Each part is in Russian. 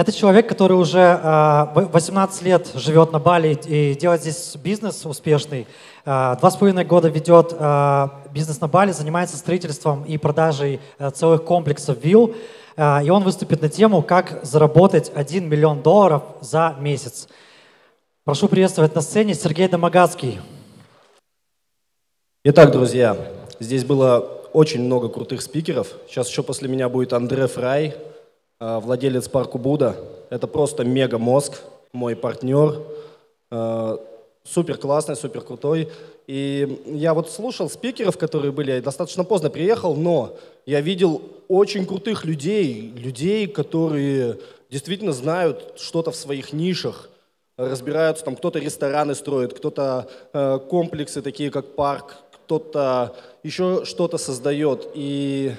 Это человек, который уже э, 18 лет живет на Бали и делает здесь бизнес успешный. Э, два с половиной года ведет э, бизнес на Бали, занимается строительством и продажей целых комплексов вилл. И он выступит на тему, как заработать 1 миллион долларов за месяц. Прошу приветствовать на сцене Сергей Домогацкий. Итак, друзья, здесь было очень много крутых спикеров. Сейчас еще после меня будет Андре Фрай, владелец парку Буда. Это просто мега мозг, мой партнер. Э, супер классный, супер крутой. И я вот слушал спикеров, которые были, я достаточно поздно приехал, но я видел очень крутых людей, людей, которые действительно знают что-то в своих нишах, разбираются, там кто-то рестораны строит, кто-то э, комплексы такие, как парк, кто-то еще что-то создает. И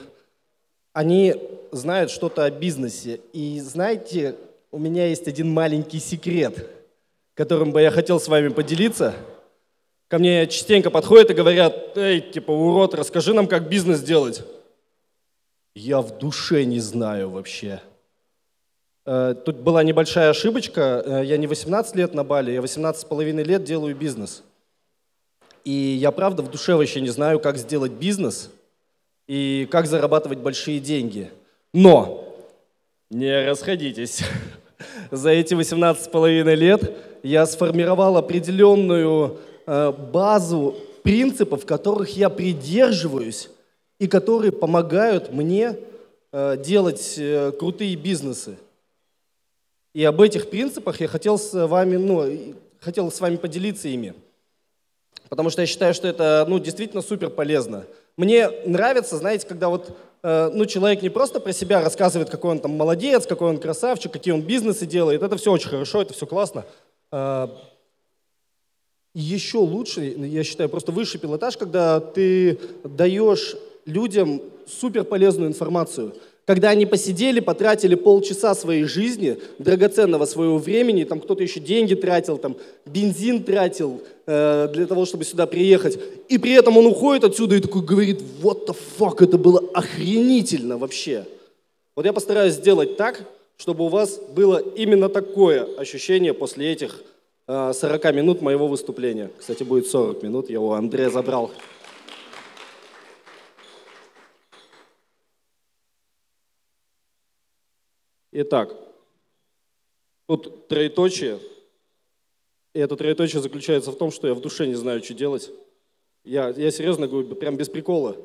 они знают что-то о бизнесе. И знаете, у меня есть один маленький секрет, которым бы я хотел с вами поделиться. Ко мне частенько подходят и говорят, эй, типа, урод, расскажи нам, как бизнес делать. Я в душе не знаю вообще. Э, тут была небольшая ошибочка. Э, я не 18 лет на Бали, я 18 с половиной лет делаю бизнес. И я правда в душе вообще не знаю, как сделать бизнес и как зарабатывать большие деньги. Но не расходитесь. За эти 18 с половиной лет я сформировал определенную э, базу принципов, которых я придерживаюсь и которые помогают мне делать крутые бизнесы. И об этих принципах я хотел с вами, ну, хотел с вами поделиться ими. Потому что я считаю, что это ну, действительно супер полезно. Мне нравится, знаете, когда вот э, ну, человек не просто про себя рассказывает, какой он там молодец, какой он красавчик, какие он бизнесы делает. Это все очень хорошо, это все классно. Э, еще лучше, я считаю, просто высший пилотаж, когда ты даешь людям супер полезную информацию – когда они посидели, потратили полчаса своей жизни, драгоценного своего времени, там кто-то еще деньги тратил, там бензин тратил э, для того, чтобы сюда приехать, и при этом он уходит отсюда и такой говорит, what the fuck, это было охренительно вообще. Вот я постараюсь сделать так, чтобы у вас было именно такое ощущение после этих э, 40 минут моего выступления. Кстати, будет 40 минут, я у Андрея забрал. Итак, тут троеточие. И это троеточие заключается в том, что я в душе не знаю, что делать. Я, я серьезно говорю, прям без прикола.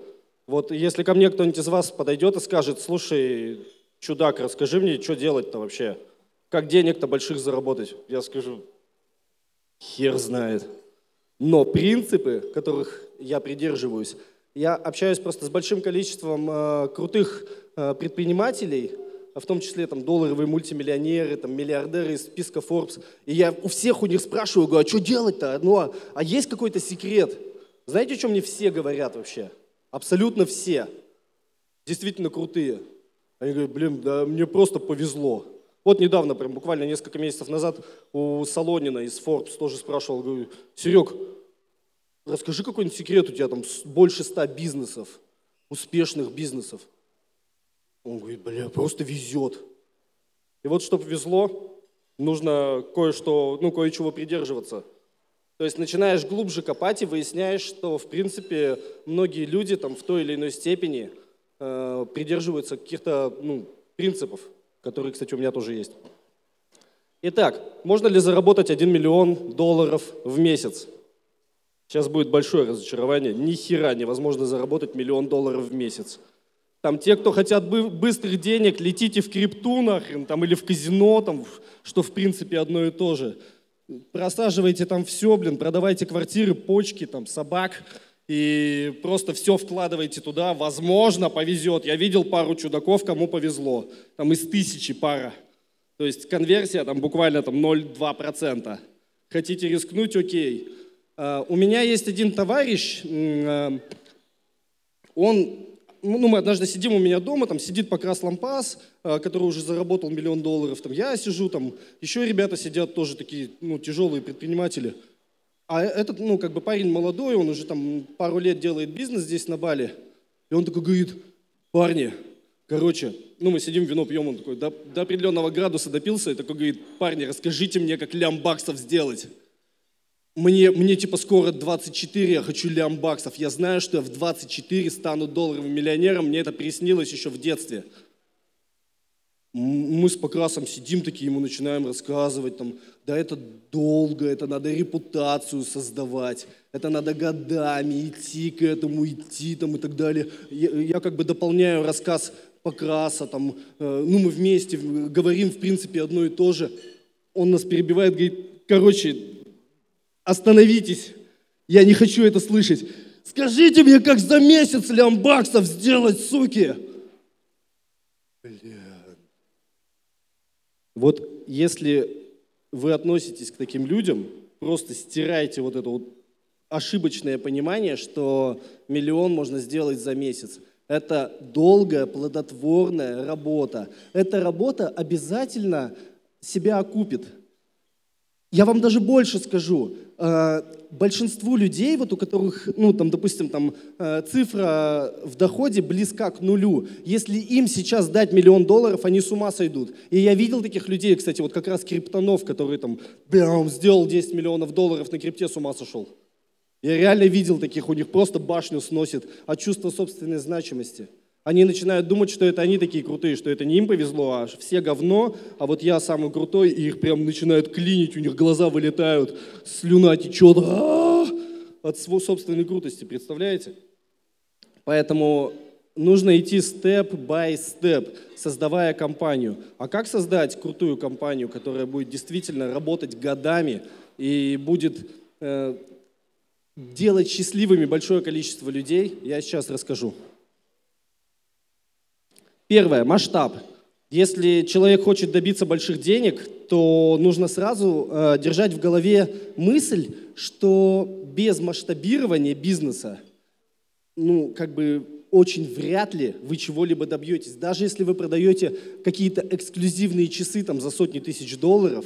Вот если ко мне кто-нибудь из вас подойдет и скажет, слушай, чудак, расскажи мне, что делать-то вообще? Как денег-то больших заработать? Я скажу, хер знает. Но принципы, которых я придерживаюсь, я общаюсь просто с большим количеством э, крутых э, предпринимателей, в том числе там долларовые мультимиллионеры, там миллиардеры из списка Forbes. И я у всех у них спрашиваю, говорю, а что делать-то? Ну, а, а есть какой-то секрет? Знаете, о чем мне все говорят вообще? Абсолютно все. Действительно крутые. Они говорят, блин, да мне просто повезло. Вот недавно, прям буквально несколько месяцев назад, у Солонина из Forbes тоже спрашивал, говорю, Серег, расскажи какой-нибудь секрет, у тебя там больше ста бизнесов, успешных бизнесов. Он говорит, бля, просто везет. И вот, чтобы везло, нужно кое-что, ну, кое-чего придерживаться. То есть начинаешь глубже копать и выясняешь, что, в принципе, многие люди там в той или иной степени э, придерживаются каких-то ну, принципов, которые, кстати, у меня тоже есть. Итак, можно ли заработать 1 миллион долларов в месяц? Сейчас будет большое разочарование. Ни хера невозможно заработать миллион долларов в месяц. Там те, кто хотят быстрых денег, летите в крипту нахрен, там, или в казино, там, что в принципе одно и то же. Просаживайте там все, блин, продавайте квартиры, почки, там, собак, и просто все вкладывайте туда, возможно, повезет. Я видел пару чудаков, кому повезло, там из тысячи пара. То есть конверсия там буквально там 0,2%. Хотите рискнуть, окей. А, у меня есть один товарищ, а, он ну, мы однажды сидим у меня дома, там сидит Покрас Лампас, э, который уже заработал миллион долларов, там я сижу, там еще ребята сидят тоже такие, ну, тяжелые предприниматели. А этот, ну, как бы парень молодой, он уже там пару лет делает бизнес здесь на Бали, и он такой говорит, парни, Короче, ну мы сидим, вино пьем, он такой, до, до определенного градуса допился, и такой говорит, парни, расскажите мне, как лям баксов сделать. Мне, мне типа скоро 24, я хочу лям баксов. Я знаю, что я в 24 стану долларовым миллионером, мне это приснилось еще в детстве. Мы с Покрасом сидим такие, ему начинаем рассказывать, там, да это долго, это надо репутацию создавать, это надо годами идти к этому, идти там и так далее. Я, я как бы дополняю рассказ Покраса, там, э, ну мы вместе говорим в принципе одно и то же. Он нас перебивает, говорит, короче, остановитесь, я не хочу это слышать. Скажите мне, как за месяц лямбаксов сделать, суки? Бля. Вот если вы относитесь к таким людям, просто стирайте вот это вот ошибочное понимание, что миллион можно сделать за месяц. Это долгая, плодотворная работа. Эта работа обязательно себя окупит. Я вам даже больше скажу. Э, большинству людей, вот у которых, ну, там, допустим, там, э, цифра в доходе близка к нулю, если им сейчас дать миллион долларов, они с ума сойдут. И я видел таких людей, кстати, вот как раз криптонов, который там, бам, сделал 10 миллионов долларов на крипте, с ума сошел. Я реально видел таких, у них просто башню сносит от чувства собственной значимости. Они начинают думать, что это они такие крутые, что это не им повезло, а все говно, а вот я самый крутой, и их прям начинают клинить, у них глаза вылетают, слюна течет от собственной крутости, представляете? Поэтому нужно идти степ-бай-степ, создавая компанию. А как создать крутую компанию, которая будет действительно работать годами и будет э, делать счастливыми большое количество людей, я сейчас расскажу. Первое, масштаб. Если человек хочет добиться больших денег, то нужно сразу э, держать в голове мысль, что без масштабирования бизнеса, ну, как бы очень вряд ли вы чего-либо добьетесь. Даже если вы продаете какие-то эксклюзивные часы там за сотни тысяч долларов,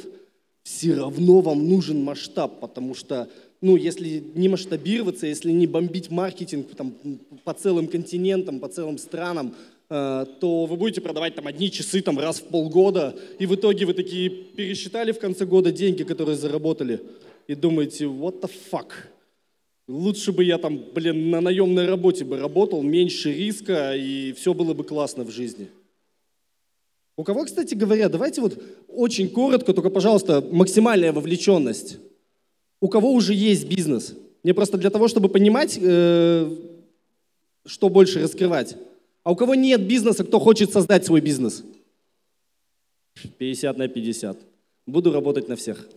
все равно вам нужен масштаб, потому что, ну, если не масштабироваться, если не бомбить маркетинг там, по целым континентам, по целым странам, то вы будете продавать там одни часы там раз в полгода, и в итоге вы такие пересчитали в конце года деньги, которые заработали, и думаете, what the fuck? Лучше бы я там, блин, на наемной работе бы работал, меньше риска, и все было бы классно в жизни. У кого, кстати говоря, давайте вот очень коротко, только, пожалуйста, максимальная вовлеченность. У кого уже есть бизнес? Мне просто для того, чтобы понимать, э, что больше раскрывать. А у кого нет бизнеса, кто хочет создать свой бизнес? 50 на 50. Буду работать на всех.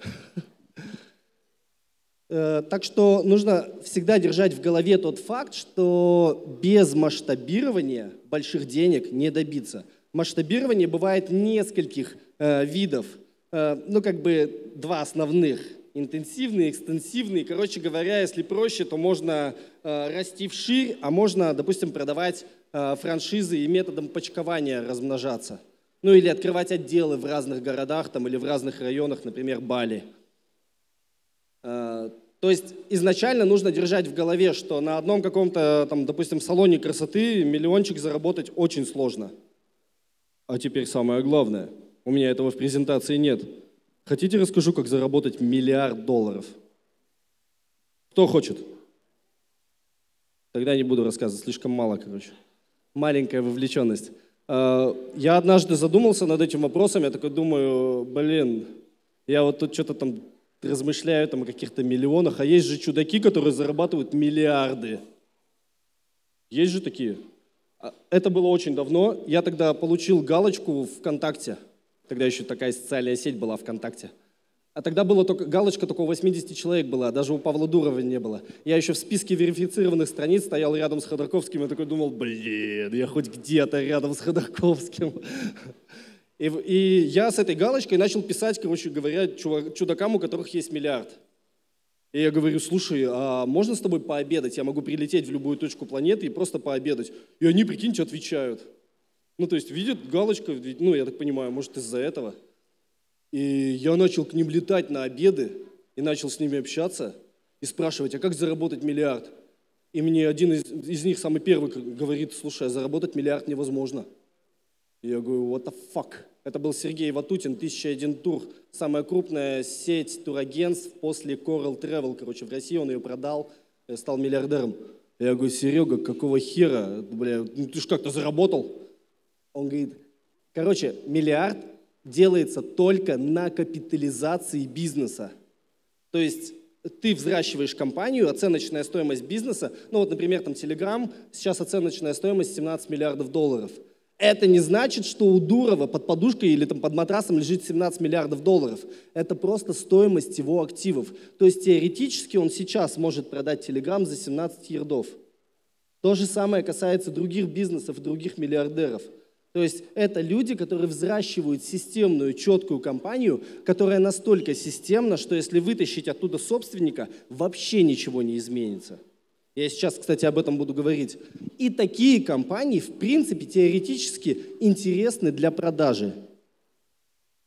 Э, так что нужно всегда держать в голове тот факт, что без масштабирования больших денег не добиться. Масштабирование бывает нескольких э, видов. Э, ну, как бы два основных. Интенсивный, экстенсивный. Короче говоря, если проще, то можно э, расти вширь, а можно, допустим, продавать франшизы и методом почкования размножаться. Ну или открывать отделы в разных городах там, или в разных районах, например, Бали. Э, то есть изначально нужно держать в голове, что на одном каком-то, там, допустим, салоне красоты миллиончик заработать очень сложно. А теперь самое главное. У меня этого в презентации нет. Хотите, расскажу, как заработать миллиард долларов? Кто хочет? Тогда не буду рассказывать, слишком мало, короче маленькая вовлеченность. А, я однажды задумался над этим вопросом, я такой думаю, блин, я вот тут что-то там размышляю там, о каких-то миллионах, а есть же чудаки, которые зарабатывают миллиарды. Есть же такие. А, это было очень давно. Я тогда получил галочку ВКонтакте. Тогда еще такая социальная сеть была ВКонтакте. А тогда была только, галочка только у 80 человек была, даже у Павла Дурова не было. Я еще в списке верифицированных страниц стоял рядом с Ходорковским, и такой думал, блин, я хоть где-то рядом с Ходорковским. И, и я с этой галочкой начал писать, короче говоря, чудакам, у которых есть миллиард. И я говорю, слушай, а можно с тобой пообедать? Я могу прилететь в любую точку планеты и просто пообедать. И они, прикиньте, отвечают. Ну, то есть видят галочка, ну, я так понимаю, может, из-за этого – и я начал к ним летать на обеды и начал с ними общаться и спрашивать, а как заработать миллиард? И мне один из, из них, самый первый, говорит, слушай, а заработать миллиард невозможно. Я говорю, what the fuck? Это был Сергей Ватутин, 1001 тур, самая крупная сеть турагентств после Coral Travel, короче, в России он ее продал, э, стал миллиардером. Я говорю, Серега, какого хера, бля, ну ты ж как-то заработал? Он говорит, короче, миллиард делается только на капитализации бизнеса. То есть ты взращиваешь компанию, оценочная стоимость бизнеса, ну вот, например, там Telegram, сейчас оценочная стоимость 17 миллиардов долларов. Это не значит, что у Дурова под подушкой или там под матрасом лежит 17 миллиардов долларов. Это просто стоимость его активов. То есть теоретически он сейчас может продать Telegram за 17 ярдов. То же самое касается других бизнесов, других миллиардеров – то есть это люди, которые взращивают системную, четкую компанию, которая настолько системна, что если вытащить оттуда собственника, вообще ничего не изменится. Я сейчас, кстати, об этом буду говорить. И такие компании, в принципе, теоретически интересны для продажи.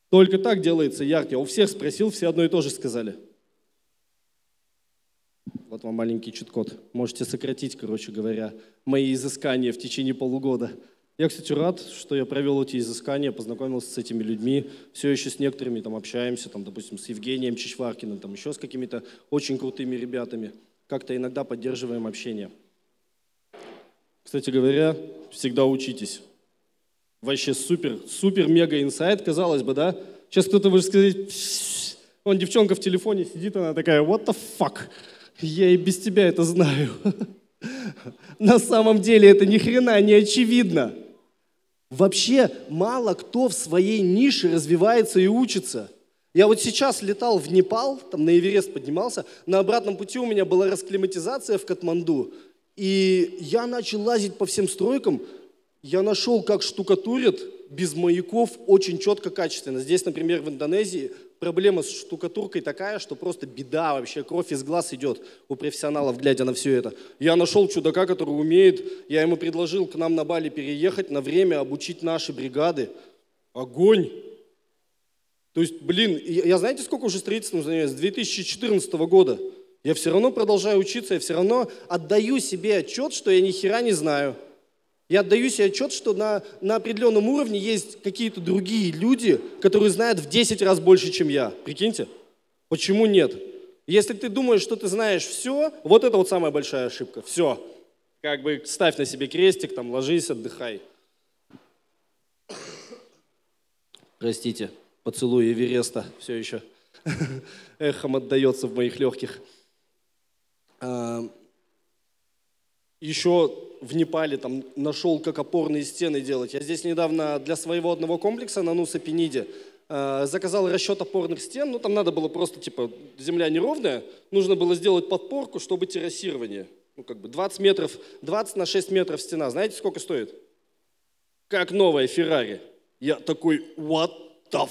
Только так делается яркий. Я у всех спросил, все одно и то же сказали. Вот вам маленький чит-код. Можете сократить, короче говоря, мои изыскания в течение полугода. Я, кстати, рад, что я провел эти изыскания, познакомился с этими людьми, все еще с некоторыми там общаемся, там, допустим, с Евгением Чичваркиным, там еще с какими-то очень крутыми ребятами. Как-то иногда поддерживаем общение. Кстати говоря, всегда учитесь. Вообще супер, супер мега инсайт, казалось бы, да? Сейчас кто-то будет сказать, вон девчонка в телефоне сидит, она такая, what the fuck? Я и без тебя это знаю. На самом деле это ни хрена не очевидно. Вообще мало кто в своей нише развивается и учится. Я вот сейчас летал в Непал, там на Эверест поднимался, на обратном пути у меня была расклиматизация в Катманду, и я начал лазить по всем стройкам, я нашел, как штукатурят без маяков очень четко, качественно. Здесь, например, в Индонезии проблема с штукатуркой такая, что просто беда вообще, кровь из глаз идет у профессионалов, глядя на все это. Я нашел чудака, который умеет, я ему предложил к нам на Бали переехать на время, обучить наши бригады. Огонь! То есть, блин, я знаете, сколько уже строительством занимаюсь? С 2014 года. Я все равно продолжаю учиться, я все равно отдаю себе отчет, что я ни хера не знаю. Я отдаю себе отчет, что на, на определенном уровне есть какие-то другие люди, которые знают в 10 раз больше, чем я. Прикиньте? Почему нет? Если ты думаешь, что ты знаешь все, вот это вот самая большая ошибка. Все. Как бы ставь на себе крестик, там ложись, отдыхай. Простите, поцелуй Эвереста все еще эхом отдается в моих легких. Еще в Непале там нашел, как опорные стены делать. Я здесь недавно для своего одного комплекса на Нуса-Пениде э, заказал расчет опорных стен. Ну, там надо было просто, типа, земля неровная, нужно было сделать подпорку, чтобы террасирование. Ну, как бы 20 метров, 20 на 6 метров стена. Знаете, сколько стоит? Как новая Феррари. Я такой, what the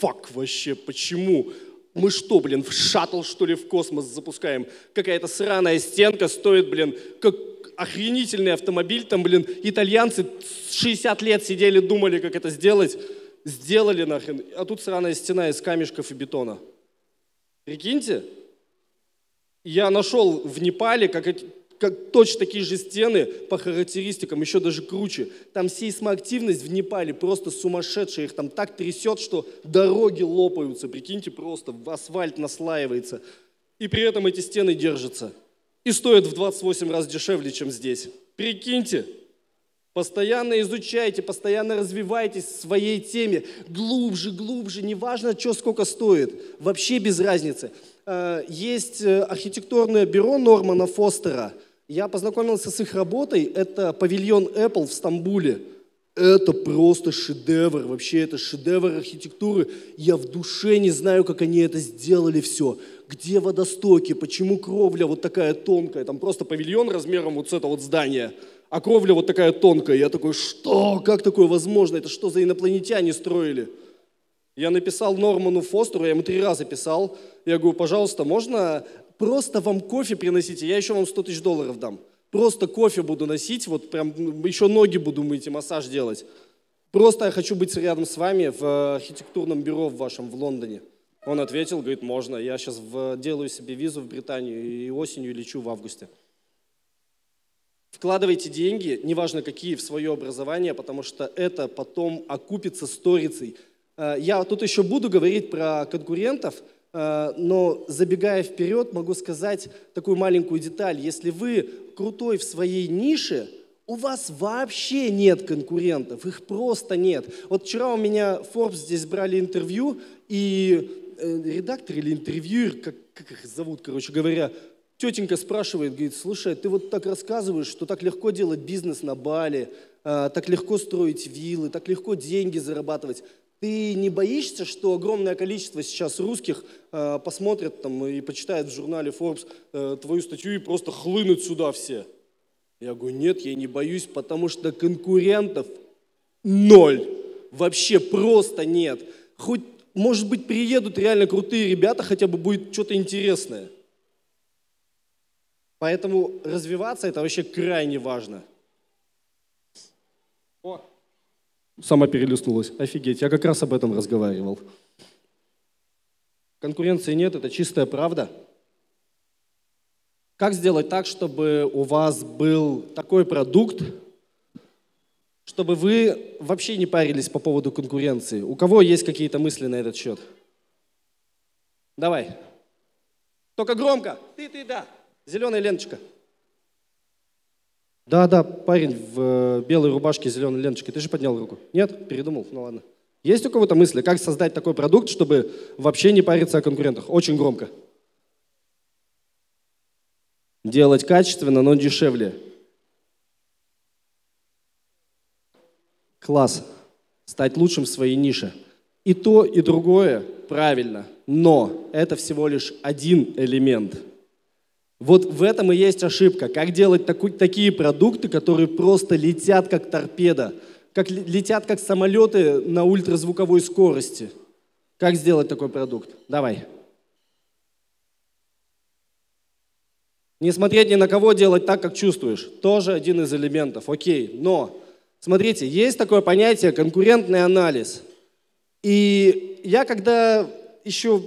fuck вообще, почему? Мы что, блин, в шаттл, что ли, в космос запускаем? Какая-то сраная стенка стоит, блин, как охренительный автомобиль, там, блин, итальянцы 60 лет сидели, думали, как это сделать, сделали нахрен, а тут сраная стена из камешков и бетона. Прикиньте, я нашел в Непале, как, эти, как точно такие же стены по характеристикам, еще даже круче. Там сейсмоактивность в Непале просто сумасшедшая, их там так трясет, что дороги лопаются, прикиньте, просто асфальт наслаивается. И при этом эти стены держатся и стоит в 28 раз дешевле, чем здесь. Прикиньте, постоянно изучайте, постоянно развивайтесь в своей теме, глубже, глубже, неважно, что сколько стоит, вообще без разницы. Э, есть э, архитектурное бюро Нормана Фостера, я познакомился с их работой, это павильон Apple в Стамбуле. Это просто шедевр, вообще это шедевр архитектуры. Я в душе не знаю, как они это сделали все где водостоки, почему кровля вот такая тонкая, там просто павильон размером вот с это вот здание, а кровля вот такая тонкая. Я такой, что, как такое возможно, это что за инопланетяне строили? Я написал Норману Фостеру, я ему три раза писал, я говорю, пожалуйста, можно просто вам кофе приносите, я еще вам 100 тысяч долларов дам. Просто кофе буду носить, вот прям еще ноги буду мыть и массаж делать. Просто я хочу быть рядом с вами в э, архитектурном бюро в вашем в Лондоне. Он ответил, говорит, можно. Я сейчас делаю себе визу в Британию и осенью лечу в августе. Вкладывайте деньги, неважно какие, в свое образование, потому что это потом окупится сторицей. Э, я тут еще буду говорить про конкурентов, э, но забегая вперед, могу сказать такую маленькую деталь. Если вы крутой в своей нише, у вас вообще нет конкурентов, их просто нет. Вот вчера у меня Forbes здесь брали интервью, и редактор или интервьюер, как, как их зовут, короче говоря, тетенька спрашивает, говорит, слушай, ты вот так рассказываешь, что так легко делать бизнес на Бали, э, так легко строить виллы, так легко деньги зарабатывать. Ты не боишься, что огромное количество сейчас русских э, посмотрят там и почитают в журнале Forbes э, твою статью и просто хлынут сюда все? Я говорю, нет, я не боюсь, потому что конкурентов ноль. Вообще просто нет. Хоть, может быть, приедут реально крутые ребята, хотя бы будет что-то интересное. Поэтому развиваться это вообще крайне важно. О, сама перелистнулась. Офигеть, я как раз об этом разговаривал. Конкуренции нет, это чистая правда. Как сделать так, чтобы у вас был такой продукт, чтобы вы вообще не парились по поводу конкуренции? У кого есть какие-то мысли на этот счет? Давай. Только громко. Ты, ты, да. Зеленая ленточка. Да, да, парень в э, белой рубашке зеленой ленточкой. Ты же поднял руку. Нет? Передумал? Ну ладно. Есть у кого-то мысли, как создать такой продукт, чтобы вообще не париться о конкурентах? Очень громко. Делать качественно, но дешевле. Класс. Стать лучшим в своей нише. И то, и другое правильно. Но это всего лишь один элемент. Вот в этом и есть ошибка. Как делать такой, такие продукты, которые просто летят как торпеда, как летят как самолеты на ультразвуковой скорости. Как сделать такой продукт? Давай. Не смотреть ни на кого, делать так, как чувствуешь. Тоже один из элементов. Окей, но смотрите, есть такое понятие конкурентный анализ. И я когда еще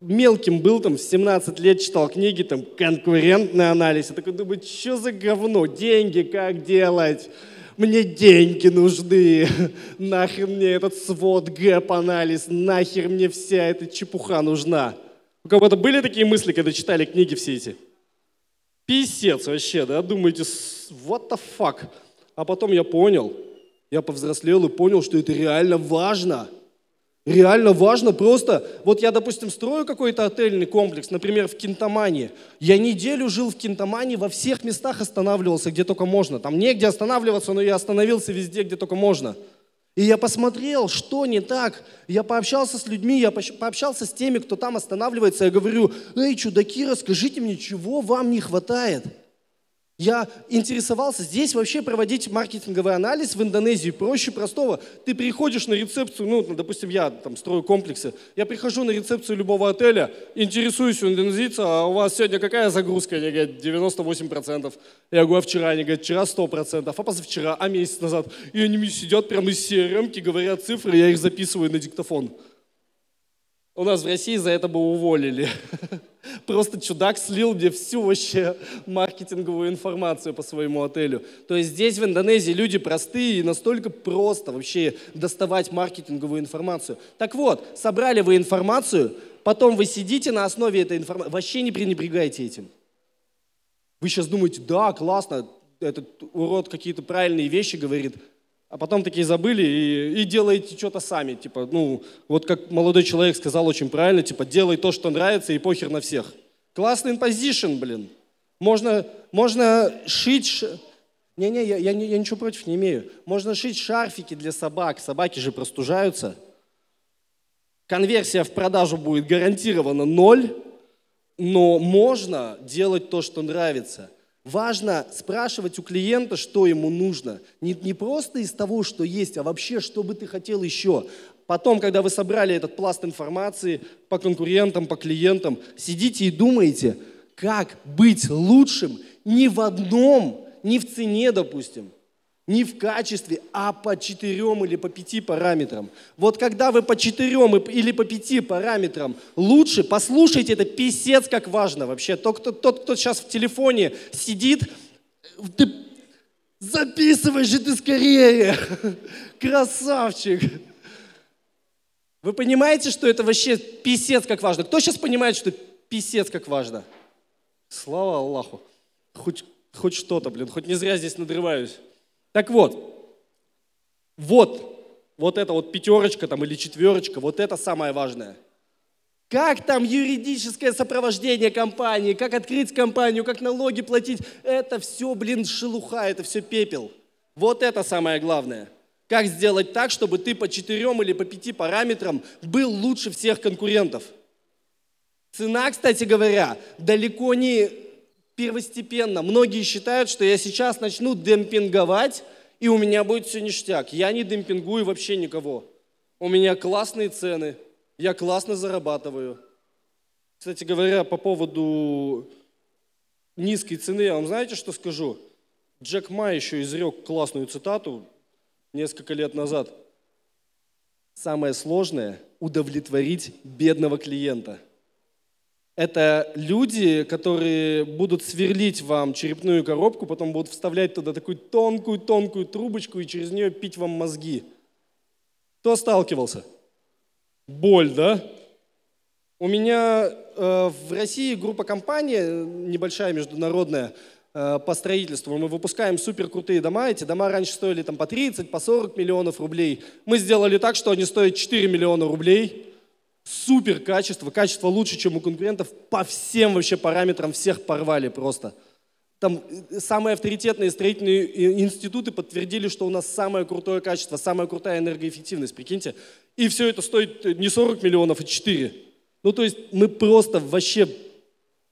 мелким был, там, в 17 лет читал книги, там, конкурентный анализ, я такой думаю, что за говно, деньги как делать? Мне деньги нужны, нахер мне этот SWOT, GAP-анализ, нахер мне вся эта чепуха нужна. У кого-то были такие мысли, когда читали книги все эти? Писец вообще, да, думаете, what the fuck? А потом я понял, я повзрослел и понял, что это реально важно. Реально важно просто, вот я, допустим, строю какой-то отельный комплекс, например, в Кинтамане. Я неделю жил в Кинтамане, во всех местах останавливался, где только можно. Там негде останавливаться, но я остановился везде, где только можно. И я посмотрел, что не так. Я пообщался с людьми, я пообщался с теми, кто там останавливается. Я говорю, эй, чудаки, расскажите мне, чего вам не хватает? Я интересовался, здесь вообще проводить маркетинговый анализ в Индонезии проще простого. Ты приходишь на рецепцию, ну, допустим, я там строю комплексы, я прихожу на рецепцию любого отеля, интересуюсь у индонезийца, а у вас сегодня какая загрузка? Они говорят, 98%. Я говорю, а вчера? Они говорят, вчера 100%, а позавчера, а месяц назад. И они сидят прямо из CRM, говорят цифры, я их записываю на диктофон. У нас в России за это бы уволили. Просто чудак слил мне всю вообще маркетинговую информацию по своему отелю. То есть здесь, в Индонезии, люди простые и настолько просто вообще доставать маркетинговую информацию. Так вот, собрали вы информацию, потом вы сидите на основе этой информации, вообще не пренебрегайте этим. Вы сейчас думаете, да, классно, этот урод какие-то правильные вещи говорит – а потом такие забыли и, и делаете что-то сами. Типа, ну, вот как молодой человек сказал очень правильно, типа, делай то, что нравится, и похер на всех. Классный инпозишн, блин. Можно, можно шить... Не-не, я, я, я ничего против не имею. Можно шить шарфики для собак. Собаки же простужаются. Конверсия в продажу будет гарантированно ноль, но можно делать то, что нравится. Важно спрашивать у клиента, что ему нужно. Не, не просто из того, что есть, а вообще, что бы ты хотел еще. Потом, когда вы собрали этот пласт информации по конкурентам, по клиентам, сидите и думаете, как быть лучшим не в одном, не в цене, допустим, не в качестве, а по четырем или по пяти параметрам. Вот когда вы по четырем или по пяти параметрам лучше, послушайте, это писец как важно вообще. Тот, кто, тот, кто сейчас в телефоне сидит, Ты записывай же ты скорее. Красавчик. Вы понимаете, что это вообще писец как важно? Кто сейчас понимает, что писец как важно? Слава Аллаху. Хоть, хоть что-то, блин, хоть не зря здесь надрываюсь. Так вот, вот, вот эта вот пятерочка там или четверочка, вот это самое важное. Как там юридическое сопровождение компании, как открыть компанию, как налоги платить, это все, блин, шелуха, это все пепел. Вот это самое главное. Как сделать так, чтобы ты по четырем или по пяти параметрам был лучше всех конкурентов? Цена, кстати говоря, далеко не первостепенно. Многие считают, что я сейчас начну демпинговать, и у меня будет все ништяк. Я не демпингую вообще никого. У меня классные цены, я классно зарабатываю. Кстати говоря, по поводу низкой цены, я вам знаете, что скажу? Джек Ма еще изрек классную цитату, несколько лет назад. Самое сложное – удовлетворить бедного клиента. Это люди, которые будут сверлить вам черепную коробку, потом будут вставлять туда такую тонкую-тонкую трубочку и через нее пить вам мозги. Кто сталкивался? Боль, да? У меня э, в России группа компаний, небольшая международная, Э, по строительству. Мы выпускаем супер крутые дома. Эти дома раньше стоили там по 30, по 40 миллионов рублей. Мы сделали так, что они стоят 4 миллиона рублей. Супер качество, качество лучше, чем у конкурентов. По всем вообще параметрам всех порвали просто. Там э, самые авторитетные строительные институты подтвердили, что у нас самое крутое качество, самая крутая энергоэффективность, прикиньте. И все это стоит не 40 миллионов, а 4. Ну то есть мы просто вообще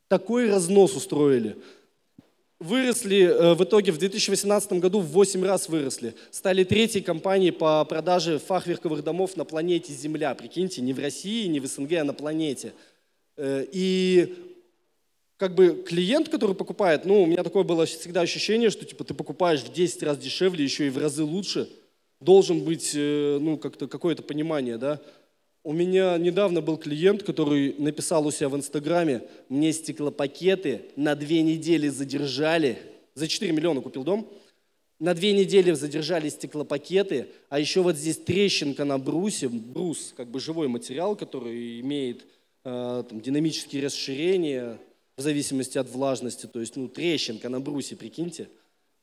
такой разнос устроили выросли э, в итоге в 2018 году в 8 раз выросли. Стали третьей компанией по продаже фахверковых домов на планете Земля. Прикиньте, не в России, не в СНГ, а на планете. Э, и как бы клиент, который покупает, ну, у меня такое было всегда ощущение, что типа ты покупаешь в 10 раз дешевле, еще и в разы лучше. Должен быть, э, ну, как-то какое-то понимание, да. У меня недавно был клиент, который написал у себя в Инстаграме, мне стеклопакеты на две недели задержали, за 4 миллиона купил дом, на две недели задержали стеклопакеты, а еще вот здесь трещинка на брусе, брус, как бы живой материал, который имеет э, там, динамические расширения в зависимости от влажности, то есть ну, трещинка на брусе, прикиньте.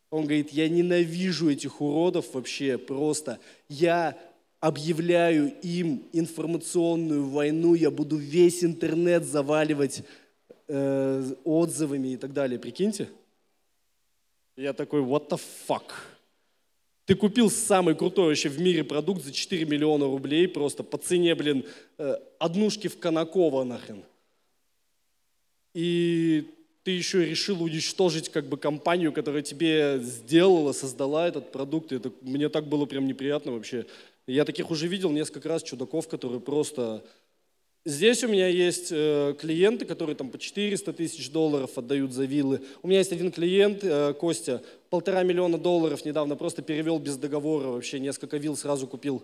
Он говорит, я ненавижу этих уродов вообще просто. Я объявляю им информационную войну, я буду весь интернет заваливать э, отзывами и так далее. Прикиньте? Я такой, what the fuck? Ты купил самый крутой вообще в мире продукт за 4 миллиона рублей просто по цене, блин, э, однушки в Конаково нахрен. И ты еще решил уничтожить как бы компанию, которая тебе сделала, создала этот продукт. Это, мне так было прям неприятно вообще. Я таких уже видел несколько раз чудаков, которые просто... Здесь у меня есть э, клиенты, которые там по 400 тысяч долларов отдают за виллы. У меня есть один клиент, э, Костя, полтора миллиона долларов недавно просто перевел без договора, вообще несколько вилл сразу купил.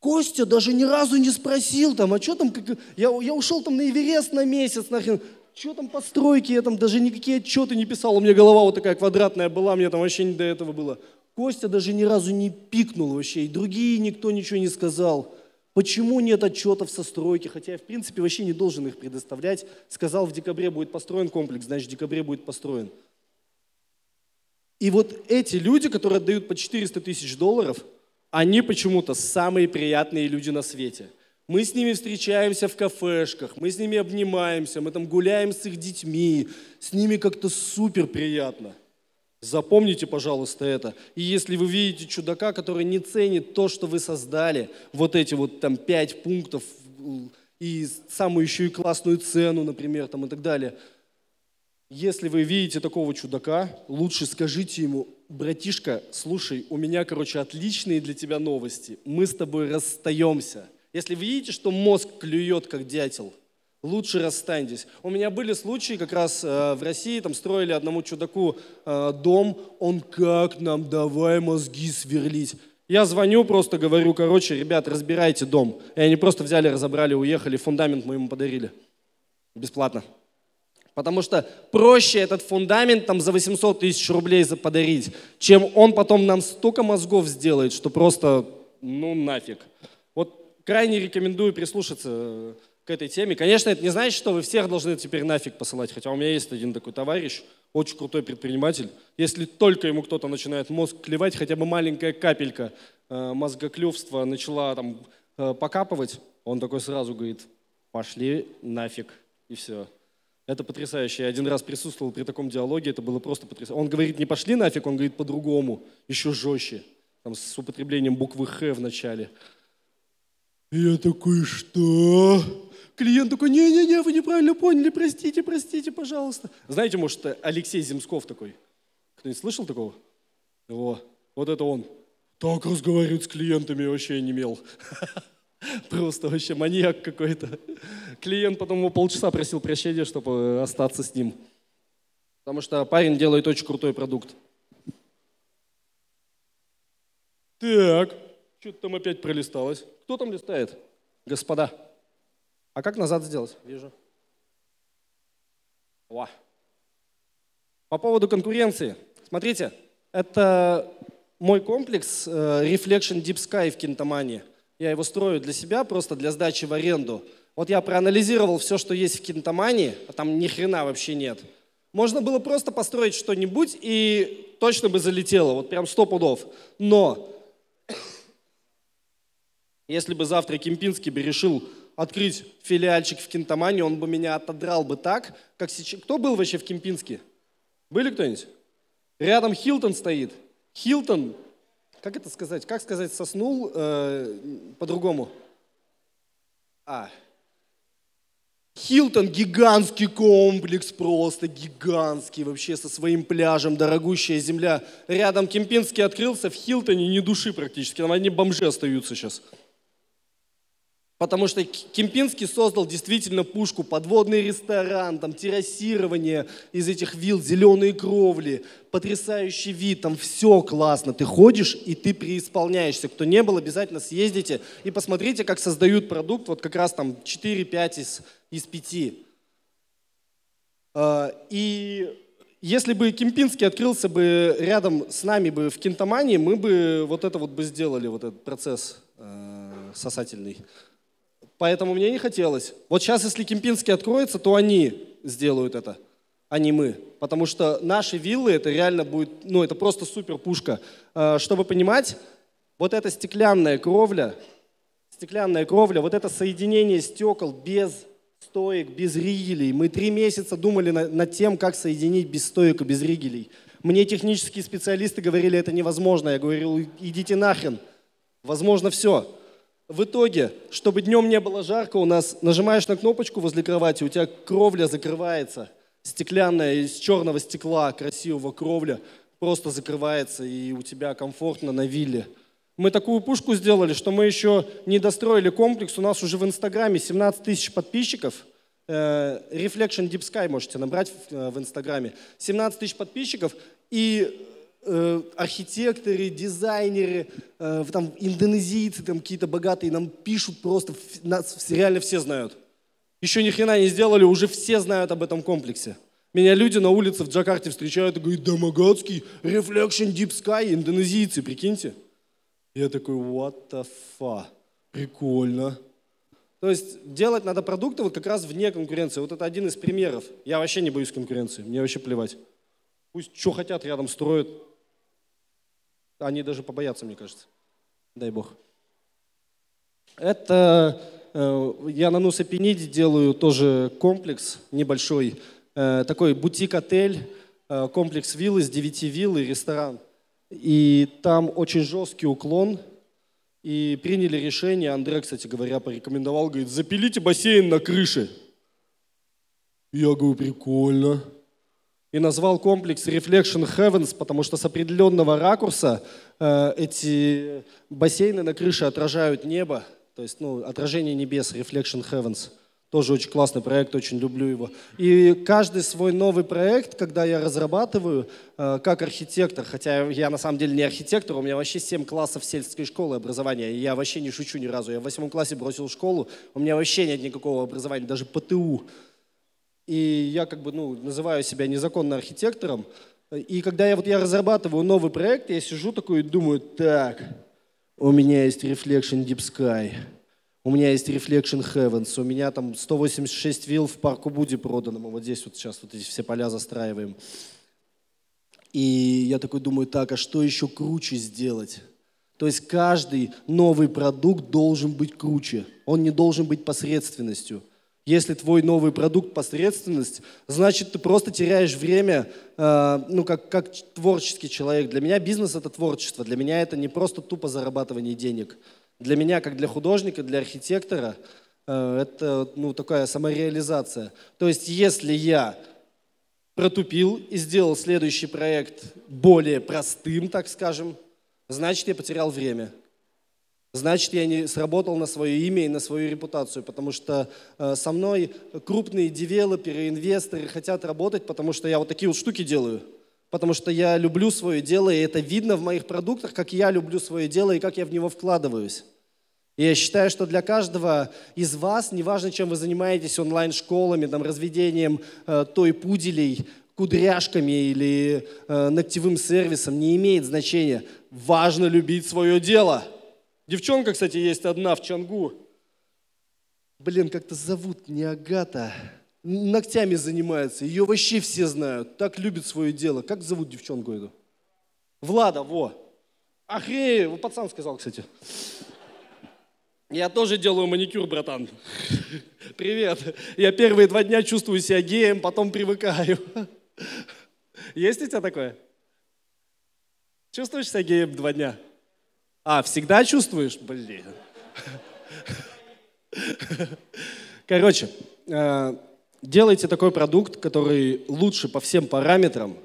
Костя даже ни разу не спросил там, а что там, как... я, я ушел там на Эверест на месяц, нахрен, что там постройки, я там даже никакие отчеты не писал, у меня голова вот такая квадратная была, мне там вообще не до этого было. Костя даже ни разу не пикнул вообще, и другие никто ничего не сказал. Почему нет отчетов со стройки? Хотя я, в принципе, вообще не должен их предоставлять. Сказал, в декабре будет построен комплекс, значит, в декабре будет построен. И вот эти люди, которые отдают по 400 тысяч долларов, они почему-то самые приятные люди на свете. Мы с ними встречаемся в кафешках, мы с ними обнимаемся, мы там гуляем с их детьми, с ними как-то супер приятно. Запомните, пожалуйста, это. И если вы видите чудака, который не ценит то, что вы создали, вот эти вот там пять пунктов и самую еще и классную цену, например, там и так далее. Если вы видите такого чудака, лучше скажите ему, братишка, слушай, у меня, короче, отличные для тебя новости. Мы с тобой расстаемся. Если вы видите, что мозг клюет, как дятел – лучше расстаньтесь. У меня были случаи как раз э, в России, там строили одному чудаку э, дом, он как нам давай мозги сверлить. Я звоню, просто говорю, короче, ребят, разбирайте дом. И они просто взяли, разобрали, уехали, фундамент мы ему подарили. Бесплатно. Потому что проще этот фундамент там за 800 тысяч рублей подарить, чем он потом нам столько мозгов сделает, что просто, ну нафиг. Вот крайне рекомендую прислушаться э, к этой теме. Конечно, это не значит, что вы всех должны теперь нафиг посылать, хотя у меня есть один такой товарищ, очень крутой предприниматель. Если только ему кто-то начинает мозг клевать, хотя бы маленькая капелька э, мозгоклевства начала там э, покапывать, он такой сразу говорит, пошли нафиг, и все. Это потрясающе. Я один раз присутствовал при таком диалоге, это было просто потрясающе. Он говорит, не пошли нафиг, он говорит по-другому, еще жестче, там, с употреблением буквы «Х» в начале. Я такой, что? Клиент такой, не-не-не, вы неправильно поняли, простите, простите, пожалуйста. Знаете, может, Алексей Земсков такой? Кто-нибудь слышал такого? О, вот это он. Так разговаривать с клиентами вообще не имел. Просто вообще маньяк какой-то. Клиент потом ему полчаса просил прощения, чтобы остаться с ним. Потому что парень делает очень крутой продукт. Так, что-то там опять пролисталось. Кто там листает? Господа. А как назад сделать? Вижу. О. По поводу конкуренции. Смотрите, это мой комплекс э, Reflection Deep Sky в Кинтамане – я его строю для себя, просто для сдачи в аренду. Вот я проанализировал все, что есть в кинтамане, а там ни хрена вообще нет. Можно было просто построить что-нибудь и точно бы залетело, вот прям сто пудов. Но если бы завтра Кемпинский бы решил открыть филиальчик в Кинтамане, он бы меня отодрал бы так, как сейчас. Кто был вообще в Кемпинске? Были кто-нибудь? Рядом Хилтон стоит. Хилтон как это сказать? Как сказать соснул э, по-другому? А. Хилтон гигантский комплекс, просто гигантский, вообще со своим пляжем, дорогущая земля. Рядом Кемпинский открылся, в Хилтоне ни души практически, там одни бомжи остаются сейчас. Потому что Кемпинский создал действительно пушку, подводный ресторан, там террасирование из этих вилл, зеленые кровли, потрясающий вид, там все классно. Ты ходишь и ты преисполняешься. Кто не был, обязательно съездите и посмотрите, как создают продукт, вот как раз там 4-5 из, из 5. А, и если бы Кемпинский открылся бы рядом с нами бы в Кентамании, мы бы вот это вот бы сделали, вот этот процесс э, сосательный. Поэтому мне не хотелось. Вот сейчас, если Кемпинский откроется, то они сделают это, а не мы. Потому что наши виллы, это реально будет, ну, это просто супер пушка. А, чтобы понимать, вот эта стеклянная кровля, стеклянная кровля, вот это соединение стекол без стоек, без ригелей. Мы три месяца думали над тем, как соединить без стоек и без ригелей. Мне технические специалисты говорили, это невозможно. Я говорил, идите нахрен. Возможно все. В итоге, чтобы днем не было жарко, у нас нажимаешь на кнопочку возле кровати, у тебя кровля закрывается, стеклянная, из черного стекла, красивого кровля, просто закрывается, и у тебя комфортно на вилле. Мы такую пушку сделали, что мы еще не достроили комплекс, у нас уже в Инстаграме 17 тысяч подписчиков, э, Reflection Deep Sky можете набрать в э, Инстаграме, 17 тысяч подписчиков, и архитекторы, дизайнеры, э, там индонезийцы, там какие-то богатые нам пишут просто, нас реально все знают. Еще ни хрена не сделали, уже все знают об этом комплексе. Меня люди на улице в Джакарте встречают и говорят, Дамагатский, Reflection Deep Sky, индонезийцы, прикиньте. Я такой, what the fuck, прикольно. То есть делать надо продукты вот как раз вне конкуренции. Вот это один из примеров. Я вообще не боюсь конкуренции, мне вообще плевать. Пусть что хотят рядом строят, они даже побоятся, мне кажется. Дай бог. Это э, я на Нусапениде делаю тоже комплекс небольшой, э, такой бутик-отель, э, комплекс виллы с 9 вилл и ресторан. И там очень жесткий уклон, и приняли решение, Андрей, кстати говоря, порекомендовал, говорит, запилите бассейн на крыше. Я говорю, прикольно и назвал комплекс Reflection Heavens, потому что с определенного ракурса э, эти бассейны на крыше отражают небо, то есть ну, отражение небес, Reflection Heavens. Тоже очень классный проект, очень люблю его. И каждый свой новый проект, когда я разрабатываю, э, как архитектор, хотя я на самом деле не архитектор, у меня вообще 7 классов сельской школы образования, и я вообще не шучу ни разу. Я в восьмом классе бросил школу, у меня вообще нет никакого образования, даже ПТУ. И я как бы, ну, называю себя незаконно архитектором. И когда я вот я разрабатываю новый проект, я сижу такой и думаю, так, у меня есть Reflection Deep Sky, у меня есть Reflection Heavens, у меня там 186 вилл в парку Буди продано, мы вот здесь вот сейчас вот эти все поля застраиваем. И я такой думаю, так, а что еще круче сделать? То есть каждый новый продукт должен быть круче, он не должен быть посредственностью. Если твой новый продукт посредственность, значит, ты просто теряешь время, э, ну, как, как творческий человек. Для меня бизнес – это творчество. Для меня это не просто тупо зарабатывание денег. Для меня, как для художника, для архитектора, э, это, ну, такая самореализация. То есть, если я протупил и сделал следующий проект более простым, так скажем, значит, я потерял время – Значит, я не сработал на свое имя и на свою репутацию, потому что э, со мной крупные девелоперы, инвесторы хотят работать, потому что я вот такие вот штуки делаю. Потому что я люблю свое дело, и это видно в моих продуктах, как я люблю свое дело и как я в него вкладываюсь. И я считаю, что для каждого из вас, неважно, чем вы занимаетесь, онлайн-школами, там, разведением э, той пуделей, кудряшками или э, ногтевым сервисом, не имеет значения. Важно любить свое дело – Девчонка, кстати, есть одна в Чангу. Блин, как-то зовут не Агата. Ногтями занимается. Ее вообще все знают. Так любит свое дело. Как зовут девчонку эту? Влада, во. Охрей, пацан сказал, кстати. Я тоже делаю маникюр, братан. Привет. Я первые два дня чувствую себя геем, потом привыкаю. Есть у тебя такое? Чувствуешь себя геем два дня? А, всегда чувствуешь? Блин. Короче, э, делайте такой продукт, который лучше по всем параметрам,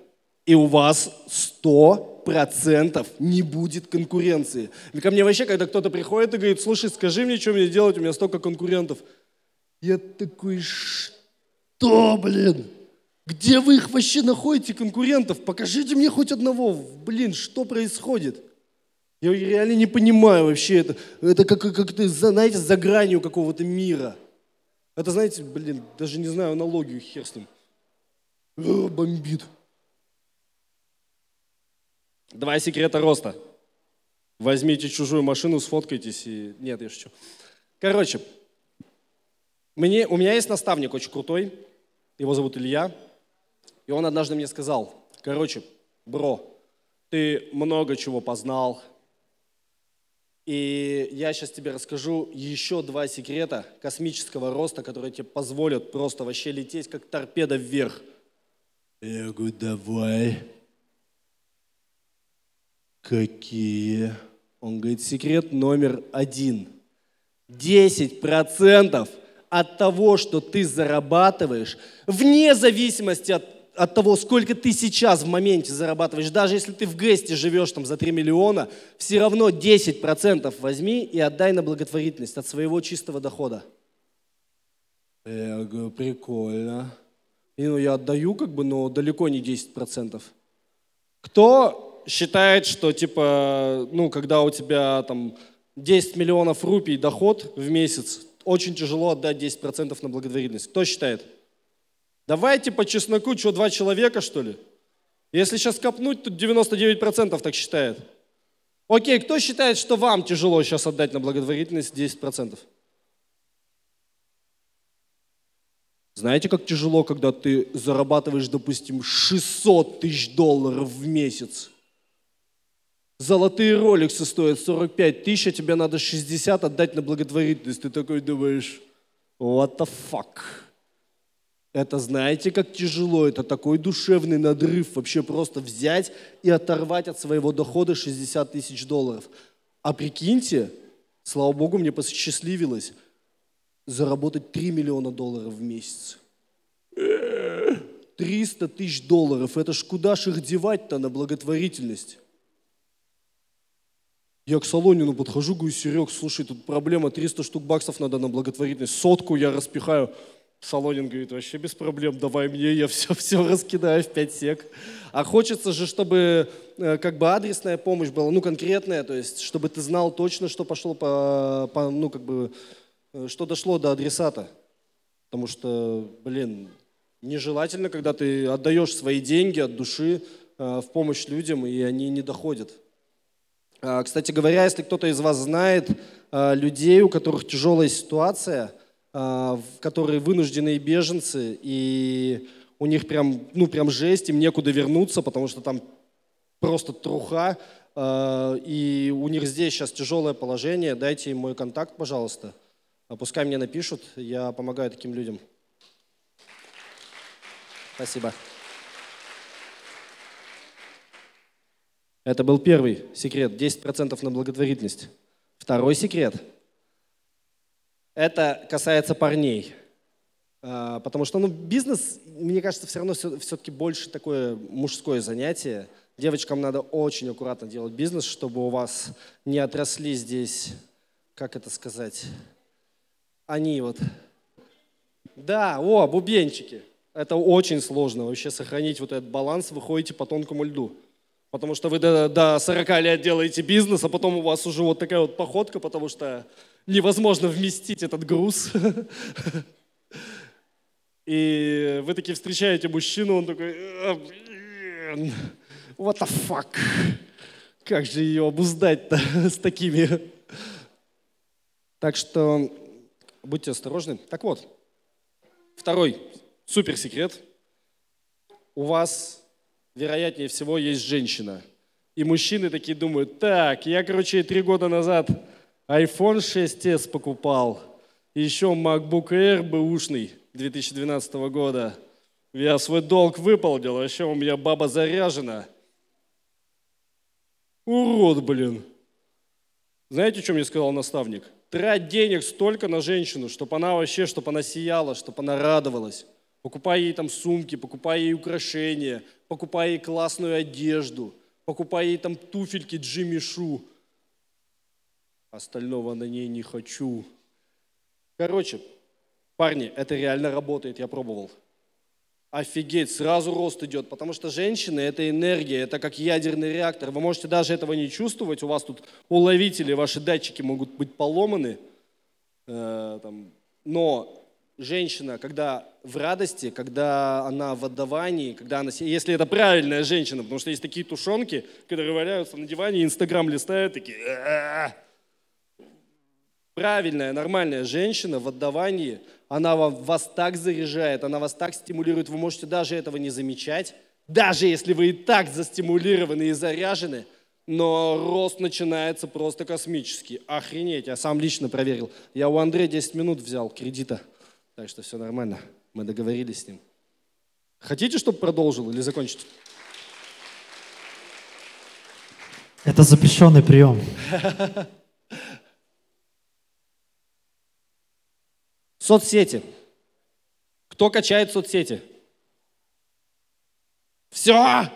и у вас 100% не будет конкуренции. И ко мне вообще, когда кто-то приходит и говорит, слушай, скажи мне, что мне делать, у меня столько конкурентов. Я такой, что, блин? Где вы их вообще находите, конкурентов? Покажите мне хоть одного. Блин, что происходит? Я реально не понимаю вообще это. Это как, как ты, знаете, за гранью какого-то мира. Это, знаете, блин, даже не знаю аналогию, хер с ним. О, бомбит. Два секрета роста. Возьмите чужую машину, сфоткайтесь и... Нет, я шучу. Короче, мне, у меня есть наставник очень крутой, его зовут Илья, и он однажды мне сказал, короче, бро, ты много чего познал, и я сейчас тебе расскажу еще два секрета космического роста, которые тебе позволят просто вообще лететь как торпеда вверх. Я говорю, давай. Какие? Он говорит, секрет номер один. 10% от того, что ты зарабатываешь, вне зависимости от от того, сколько ты сейчас в моменте зарабатываешь, даже если ты в Гесте живешь там за 3 миллиона, все равно 10% возьми и отдай на благотворительность от своего чистого дохода. Я говорю, прикольно. И, ну, я отдаю как бы, но далеко не 10%. Кто считает, что типа, ну, когда у тебя там 10 миллионов рупий доход в месяц, очень тяжело отдать 10% на благотворительность? Кто считает? Давайте по чесноку, что, два человека, что ли? Если сейчас копнуть, тут 99% так считает. Окей, кто считает, что вам тяжело сейчас отдать на благотворительность 10%? Знаете, как тяжело, когда ты зарабатываешь, допустим, 600 тысяч долларов в месяц? Золотые роликсы стоят 45 тысяч, а тебе надо 60 отдать на благотворительность. Ты такой думаешь, what the fuck? Это знаете, как тяжело, это такой душевный надрыв вообще просто взять и оторвать от своего дохода 60 тысяч долларов. А прикиньте, слава богу, мне посчастливилось заработать 3 миллиона долларов в месяц. 300 тысяч долларов, это ж куда ж их девать-то на благотворительность? Я к Солонину подхожу, говорю, Серег, слушай, тут проблема, 300 штук баксов надо на благотворительность, сотку я распихаю. Солонин говорит, вообще без проблем, давай мне, я все, все раскидаю в пять сек. А хочется же, чтобы э, как бы адресная помощь была, ну, конкретная, то есть, чтобы ты знал точно, что пошло по, по ну, как бы, э, что дошло до адресата. Потому что, блин, Нежелательно, когда ты отдаешь свои деньги от души э, в помощь людям, и они не доходят. А, кстати говоря, если кто-то из вас знает людей, у которых тяжелая ситуация, э, которые вынужденные беженцы, и у них прям, ну, прям жесть, им некуда вернуться, потому что там просто труха, и у них здесь сейчас тяжелое положение, дайте им мой контакт, пожалуйста. Пускай мне напишут, я помогаю таким людям. Спасибо. Это был первый секрет, 10% на благотворительность. Второй секрет. Это касается парней. А, потому что ну, бизнес, мне кажется, все равно все-таки больше такое мужское занятие. Девочкам надо очень аккуратно делать бизнес, чтобы у вас не отросли здесь, как это сказать, они вот. Да, о, бубенчики. Это очень сложно вообще сохранить вот этот баланс, вы ходите по тонкому льду. Потому что вы до, до 40 лет делаете бизнес, а потом у вас уже вот такая вот походка, потому что невозможно вместить этот груз. И вы таки встречаете мужчину, он такой, what the fuck, как же ее обуздать-то с такими. Так что будьте осторожны. Так вот, второй Супер секрет. У вас, вероятнее всего, есть женщина. И мужчины такие думают, так, я, короче, три года назад iPhone 6s покупал, еще MacBook Air бэушный 2012 года. Я свой долг выполнил, а еще у меня баба заряжена. Урод, блин. Знаете, что мне сказал наставник? Трать денег столько на женщину, чтобы она вообще, чтобы она сияла, чтобы она радовалась покупай ей там сумки, покупай ей украшения, покупай ей классную одежду, покупай ей там туфельки Джимми Шу. Остального на ней не хочу. Короче, парни, это реально работает, я пробовал. Офигеть, сразу рост идет, потому что женщины – это энергия, это как ядерный реактор. Вы можете даже этого не чувствовать, у вас тут уловители, ваши датчики могут быть поломаны, э, там, но женщина, когда в радости, когда она в отдавании, когда она, если это правильная женщина, потому что есть такие тушенки, которые валяются на диване, Инстаграм листают, такие. Правильная, нормальная женщина в отдавании, она вас так заряжает, она вас так стимулирует, вы можете даже этого не замечать, даже если вы и так застимулированы и заряжены, но рост начинается просто космический. Охренеть, я сам лично проверил. Я у Андрея 10 минут взял кредита. Так что все нормально, мы договорились с ним. Хотите, чтобы продолжил или закончить? Это запрещенный прием. Соцсети. Кто качает соцсети? Все!